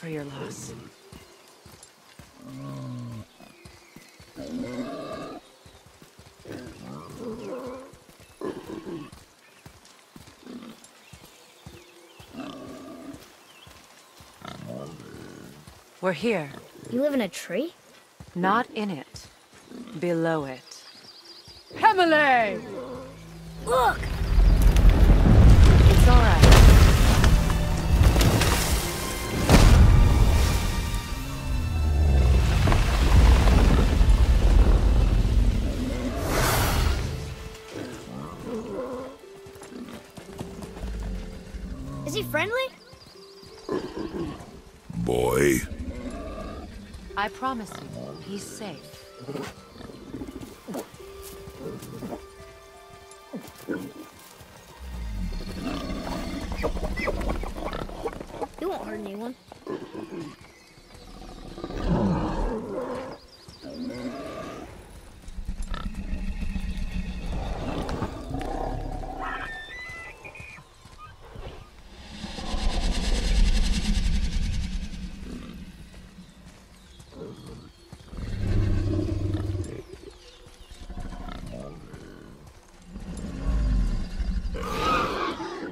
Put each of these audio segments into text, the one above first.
for your loss. We're here. You live in a tree? Not in it. Below it. Emily! Look! Friendly? Boy. I promise you, he's safe.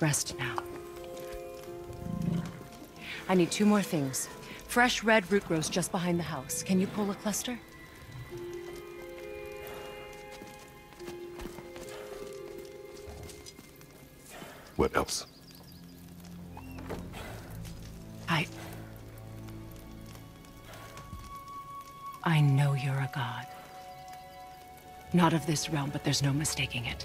Rest now. I need two more things. Fresh red root grows just behind the house. Can you pull a cluster? What else? I... I know you're a god. Not of this realm, but there's no mistaking it.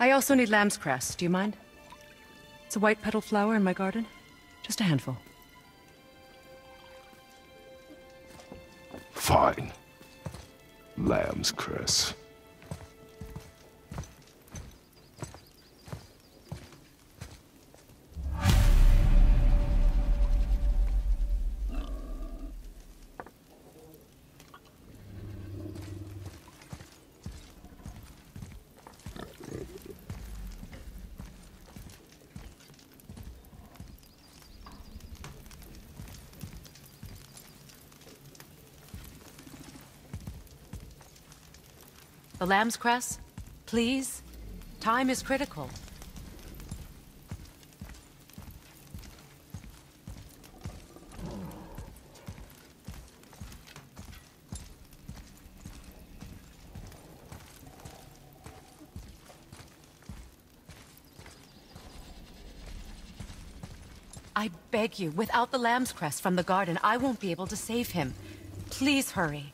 I also need lamb's cress. Do you mind? It's a white petal flower in my garden. Just a handful. Fine. Lamb's cress. The lamb's cress? Please? Time is critical. I beg you, without the lamb's cress from the garden, I won't be able to save him. Please hurry.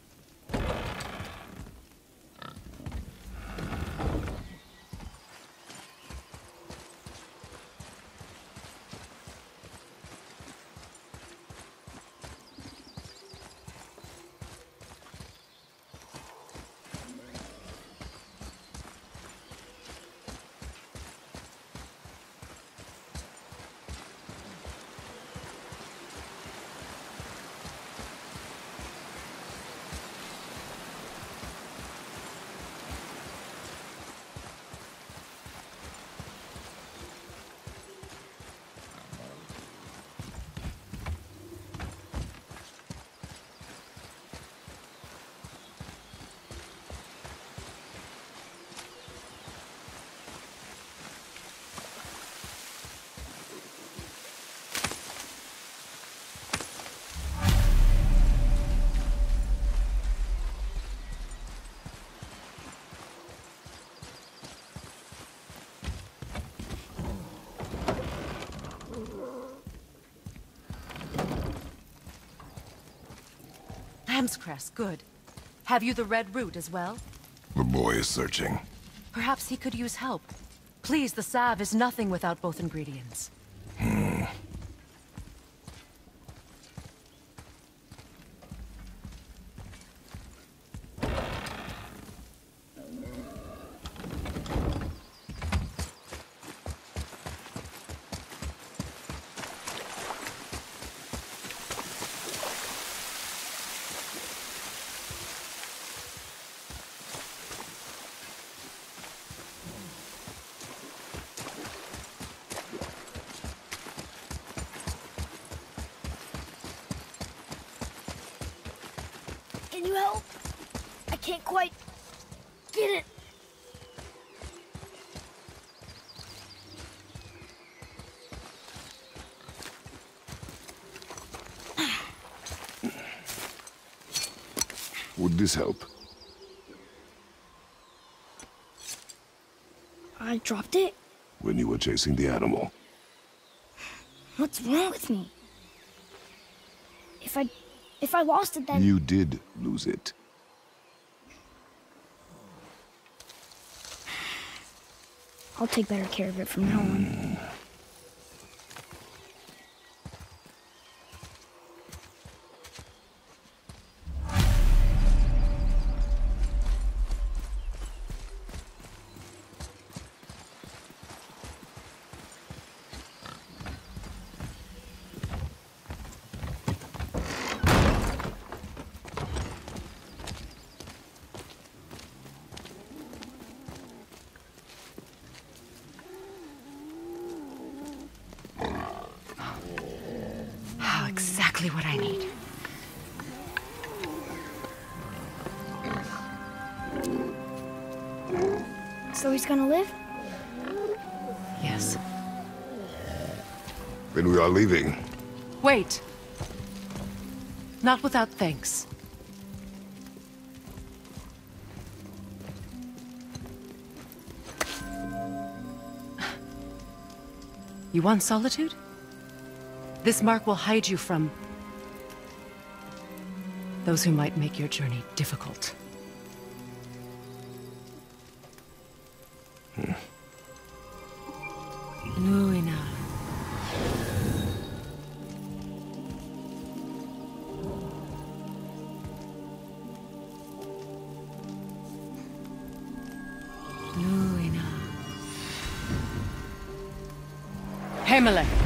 Lamb's cress, good. Have you the red root as well? The boy is searching. Perhaps he could use help. Please, the salve is nothing without both ingredients. Can you help? I can't quite get it. Would this help? I dropped it? When you were chasing the animal. What's wrong with me? If I... if I lost it then... You did lose it. I'll take better care of it from now on. Oh, exactly what I need. So he's gonna live? Yes. Then we are leaving. Wait. Not without thanks. You want solitude? This mark will hide you from... those who might make your journey difficult. Nuina. Nuina. Himalay.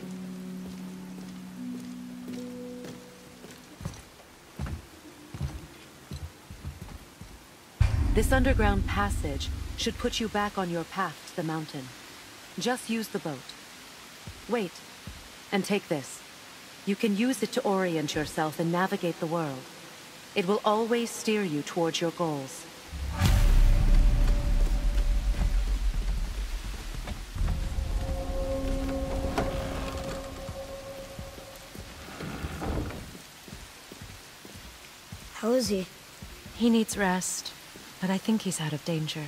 This underground passage should put you back on your path to the mountain. Just use the boat. Wait, and take this. You can use it to orient yourself and navigate the world. It will always steer you towards your goals. How is he? He needs rest, but I think he's out of danger.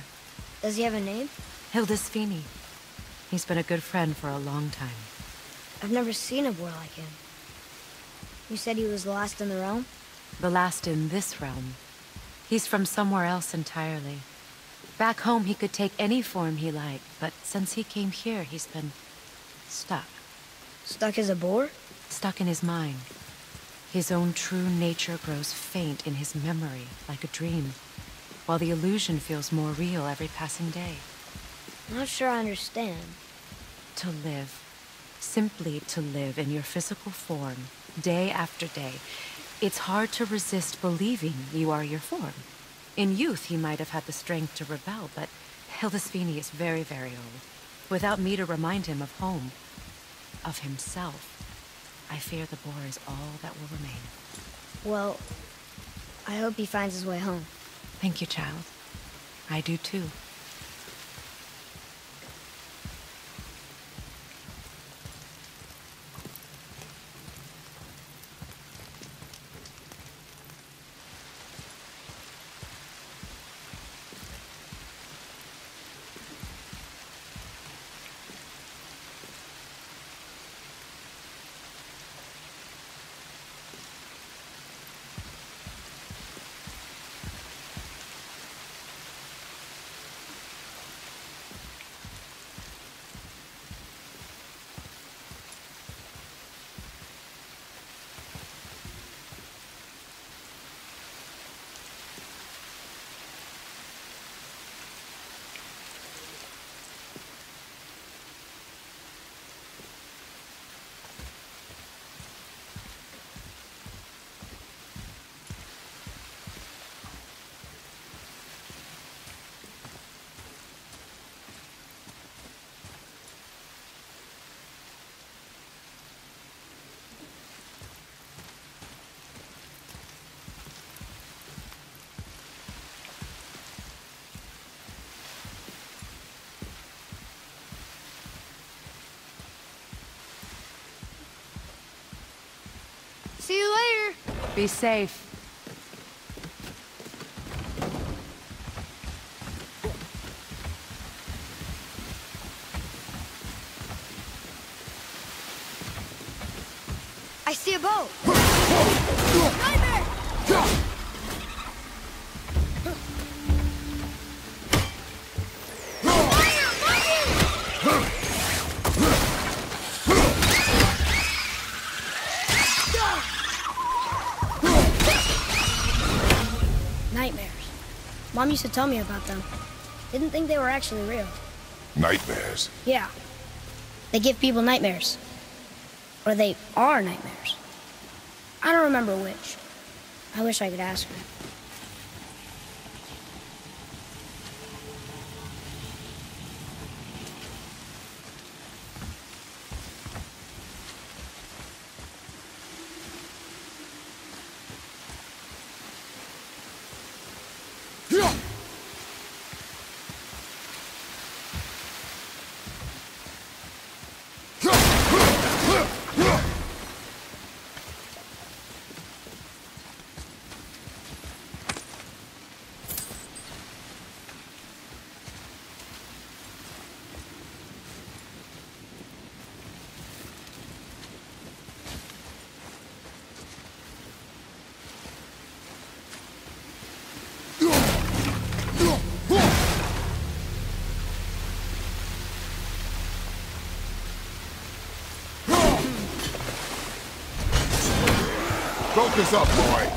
Does he have a name? Hildisvini. He's been a good friend for a long time. I've never seen a boy like him. You said he was the last in the realm? The last in this realm. He's from somewhere else entirely. Back home, he could take any form he liked, but since he came here, he's been stuck. Stuck as a boar? Stuck in his mind. His own true nature grows faint in his memory, like a dream, while the illusion feels more real every passing day. I'm not sure I understand. To live. Simply to live in your physical form, day after day. It's hard to resist believing you are your form. In youth, he might have had the strength to rebel, but Hildisvini is very, very old. Without me to remind him of home, of himself, I fear the boar is all that will remain. Well, I hope he finds his way home. Thank you, child. I do too. See you later. Be safe. Used to tell me about them. Didn't think they were actually real. Nightmares. Yeah. They give people nightmares. Or they are nightmares. I don't remember which. I wish I could ask her. Focus up, boy.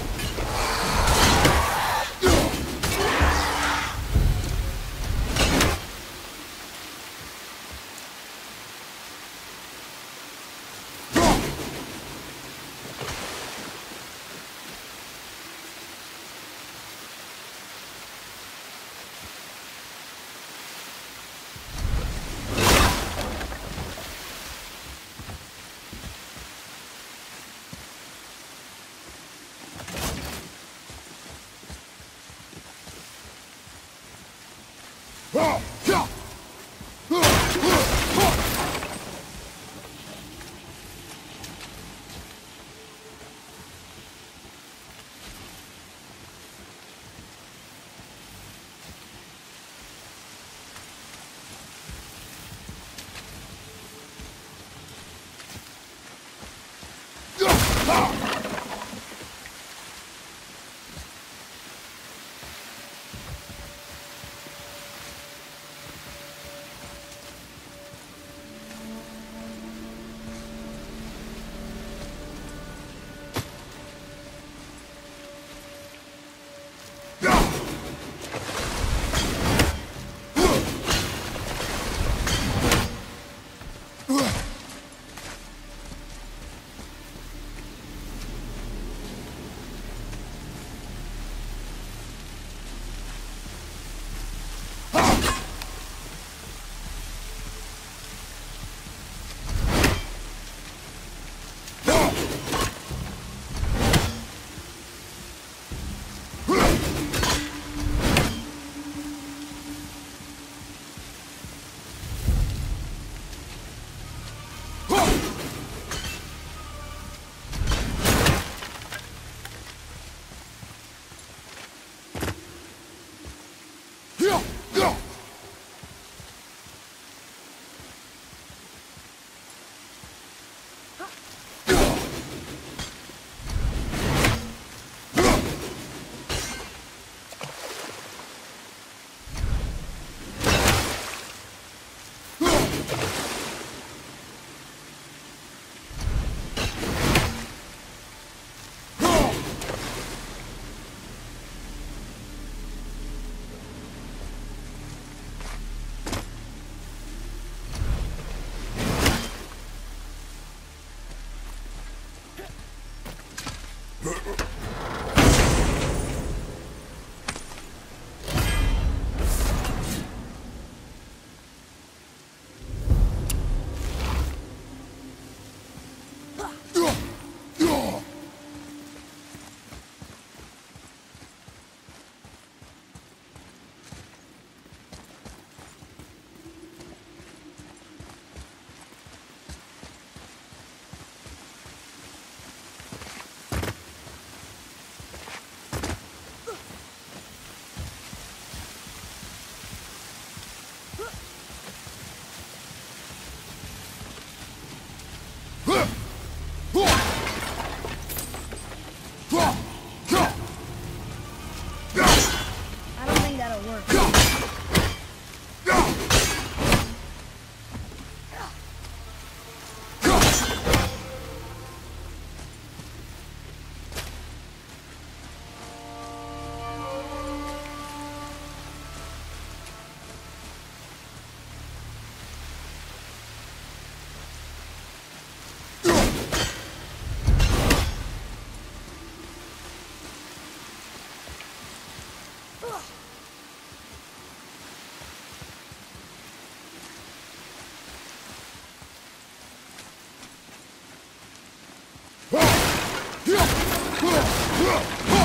Isn't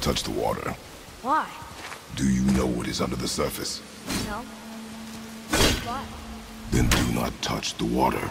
not touch the water. Why? Do you know what is under the surface? No. Why? Then do not touch the water.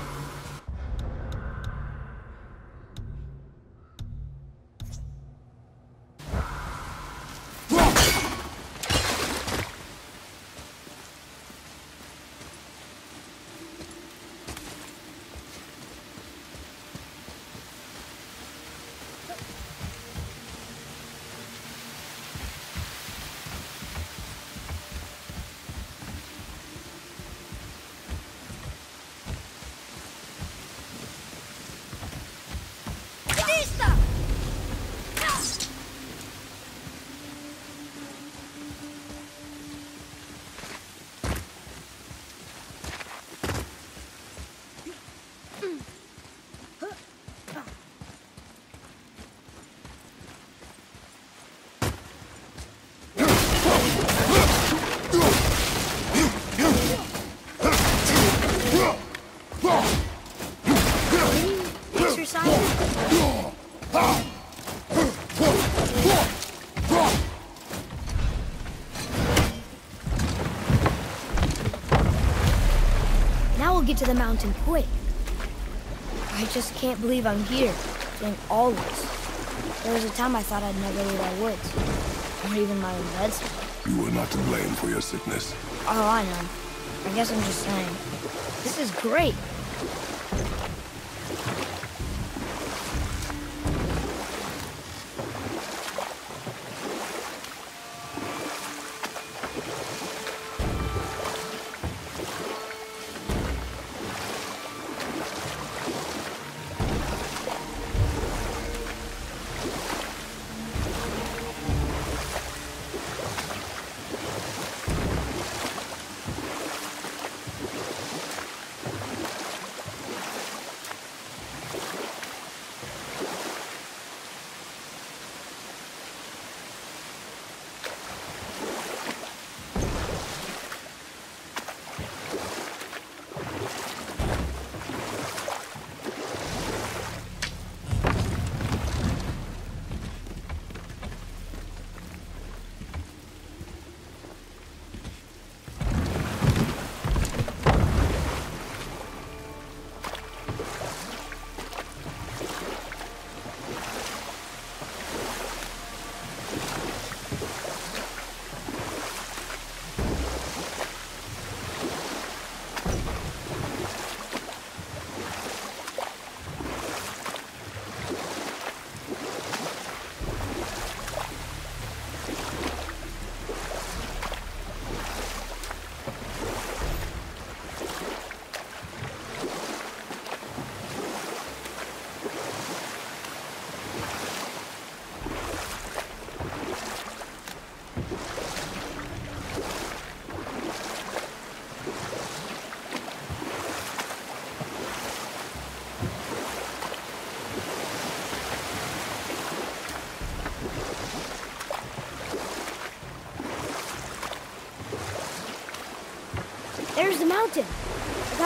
Now we'll get to the mountain quick. I just can't believe I'm here, doing all this. There was a time I thought I'd never leave our woods, or even my own beds. You were not to blame for your sickness. Oh, I know. I guess I'm just saying. This is great.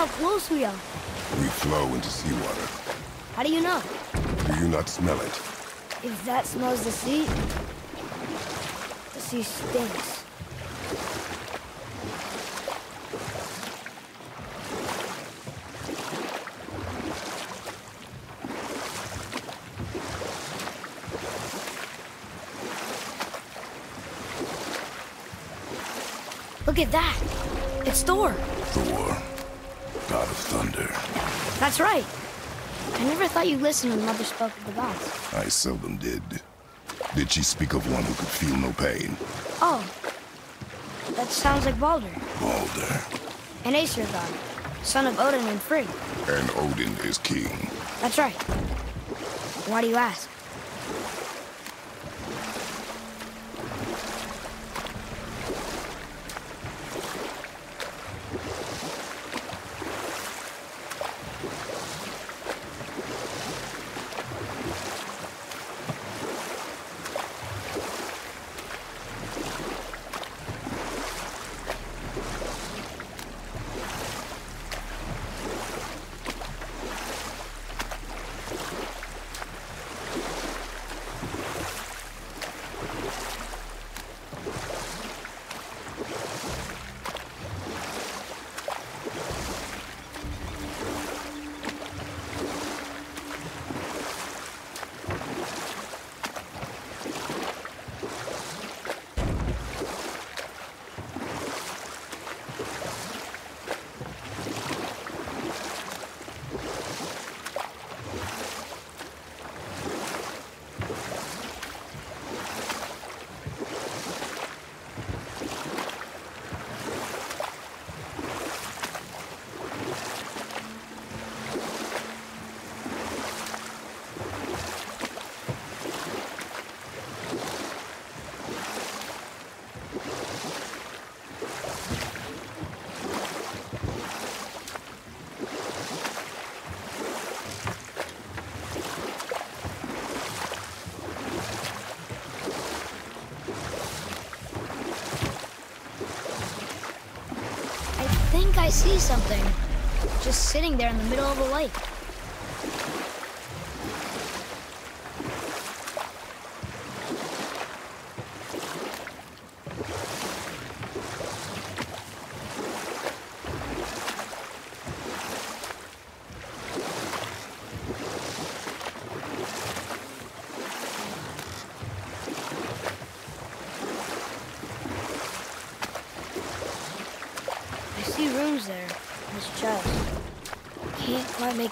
How close we are. We flow into seawater. How do you know? Do you not smell it? If that smells the sea, the sea stinks. Look at that. It's Thor. Thor, god of thunder. That's right. I never thought you'd listen when Mother spoke of the gods. I seldom did. Did she speak of one who could feel no pain? Oh. That sounds like Baldur. Balder. An Aesir god. Son of Odin and Frigg. And Odin is king. That's right. Why do you ask? I think I see something. Just sitting there in the middle of the lake.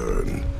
Not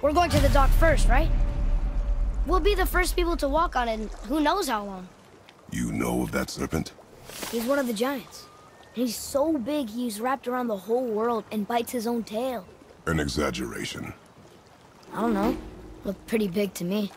We're going to the dock first, right? We'll be the first people to walk on it in who knows how long. You know of that serpent? He's one of the giants. He's so big he's wrapped around the whole world and bites his own tail. An exaggeration. I don't know. Looked pretty big to me.